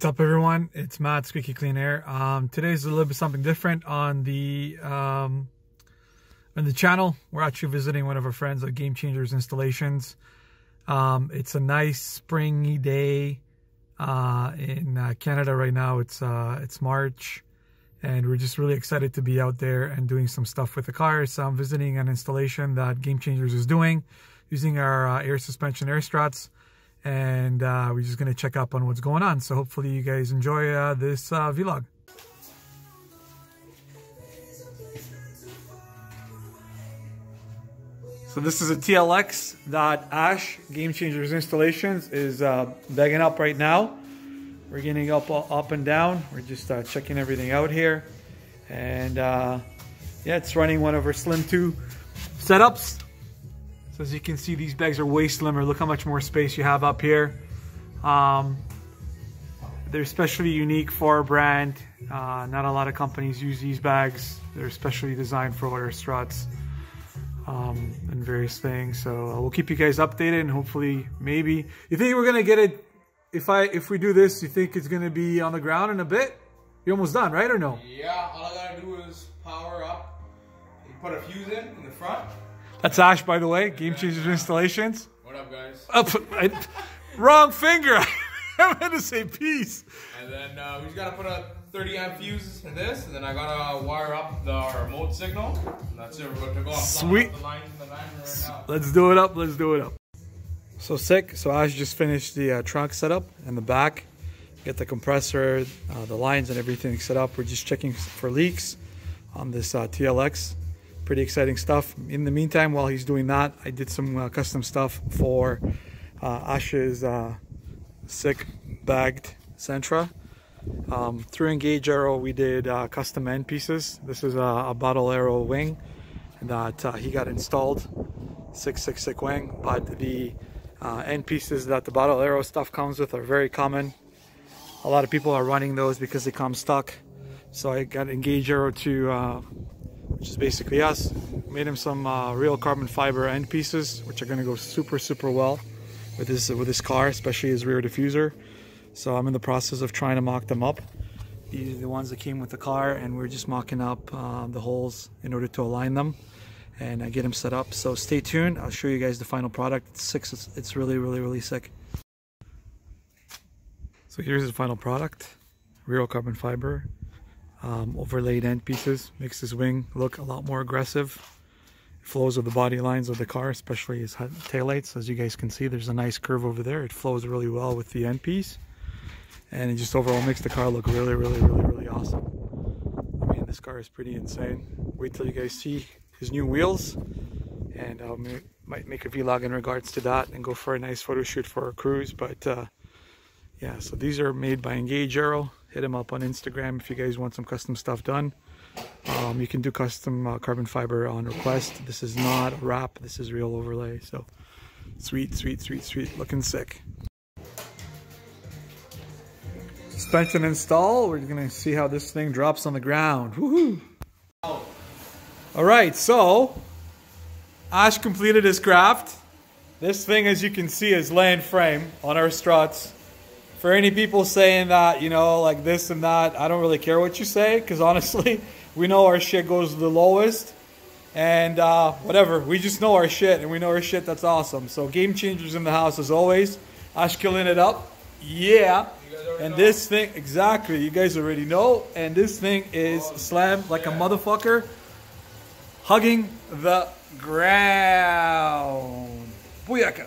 What's up everyone? It's Matt Squeaky Clean Air. Um, today's a little bit something different on the um, on the channel. We're actually visiting one of our friends at Game Changers Installations. Um, it's a nice springy day uh, in uh, Canada right now. It's uh, it's March, and we're just really excited to be out there and doing some stuff with the cars. So I'm visiting an installation that Game Changers is doing using our uh, air suspension air struts and uh, we're just going to check up on what's going on. So hopefully you guys enjoy uh, this uh, vlog. So this is a TLX that Ash Game Changers Installations is uh, bagging up right now. We're getting up up and down. We're just uh, checking everything out here. And uh, yeah, it's running one of our Slim 2 setups. So as you can see, these bags are way slimmer. Look how much more space you have up here. Um, they're especially unique for our brand. Uh, not a lot of companies use these bags. They're especially designed for our struts um, and various things. So uh, we'll keep you guys updated and hopefully maybe. You think we're gonna get it, if I if we do this, you think it's gonna be on the ground in a bit? You're almost done, right or no? Yeah, all I gotta do is power up. You put a fuse in in the front. That's Ash, by the way, Game Changers Installations. What up, guys? Up, I, wrong finger. I'm gonna say peace. And then uh, we just gotta put a 30 amp fuse in this, and then I gotta wire up the remote signal. And that's it. We're good to go. I'm Sweet. The lines in the van right now. Let's do it up. Let's do it up. So sick. So Ash just finished the uh, trunk setup and the back. Get the compressor, uh, the lines, and everything set up. We're just checking for leaks on this uh, TLX pretty exciting stuff. In the meantime, while he's doing that, I did some uh, custom stuff for uh, Ash's uh, sick bagged Sentra. Um, through Engage Aero, we did uh, custom end pieces. This is a, a Battle Aero wing that uh, he got installed, six six six wing. But the uh, end pieces that the Battle Aero stuff comes with are very common. A lot of people are running those because they come stuck. So I got Engage Aero to which is basically us. Made him some uh, real carbon fiber end pieces, which are gonna go super, super well with this, with this car, especially his rear diffuser. So I'm in the process of trying to mock them up. These are the ones that came with the car and we're just mocking up uh, the holes in order to align them and uh, get them set up. So stay tuned. I'll show you guys the final product. It's sick. It's, it's really, really, really sick. So here's the final product. Real carbon fiber um, overlaid end pieces makes his wing look a lot more aggressive. It flows with the body lines of the car especially his taillights as you guys can see there's a nice curve over there. It flows really well with the end piece. And it just overall makes the car look really really really really awesome. I mean this car is pretty insane. Wait till you guys see his new wheels. And I um, might make a vlog in regards to that and go for a nice photo shoot for our cruise. But uh, yeah so these are made by Engage Aero hit him up on Instagram if you guys want some custom stuff done. Um, you can do custom uh, carbon fiber on request. This is not a wrap, this is real overlay. So sweet, sweet, sweet, sweet, looking sick. Suspension install. We're gonna see how this thing drops on the ground. Woohoo! All right, so Ash completed his craft. This thing, as you can see, is laying frame on our struts for any people saying that, you know, like this and that, I don't really care what you say because honestly, we know our shit goes to the lowest. And uh, whatever, we just know our shit and we know our shit that's awesome. So, game changers in the house as always. Ash killing it up. Yeah. And know. this thing, exactly, you guys already know. And this thing is oh, slammed like yeah. a motherfucker, hugging the ground. Booyaka.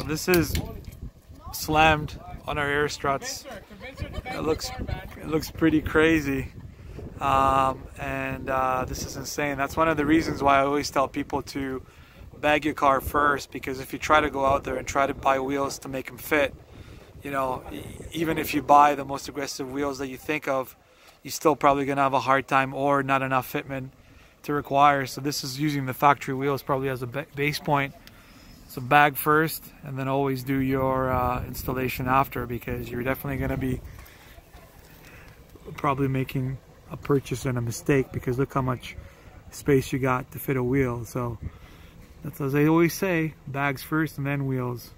So this is slammed on our air struts. It looks it looks pretty crazy. Um, and uh, this is insane. That's one of the reasons why I always tell people to bag your car first because if you try to go out there and try to buy wheels to make them fit, you know, even if you buy the most aggressive wheels that you think of, you're still probably gonna have a hard time or not enough fitment to require. So this is using the factory wheels probably as a base point so bag first and then always do your uh, installation after because you're definitely going to be probably making a purchase and a mistake because look how much space you got to fit a wheel. So that's as I always say, bags first and then wheels.